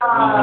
ka na